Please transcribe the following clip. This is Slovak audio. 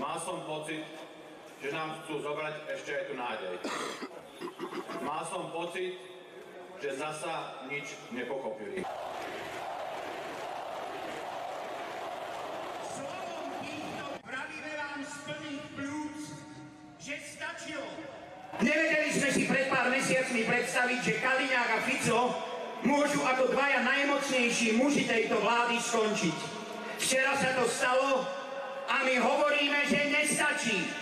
Mal som pocit, že nám chcú zobrať ešte aj tú nádej. Mal som pocit, že zasa nič nepochopili. Slovom týchto pravíme vám z plných plúc, že stačilo. Nevedeli sme si pred pár mesiacmi predstaviť, že Kaliňák a Fico môžu ako dvaja najmocnejší muži tejto vlády skončiť. Včera sa to stalo 19.